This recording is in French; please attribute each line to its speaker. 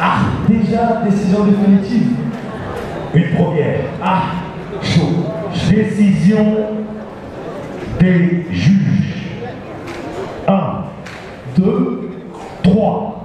Speaker 1: Ah, déjà, décision définitive. Une première. Ah, chaud. Décision des juges. 1, 2, 3.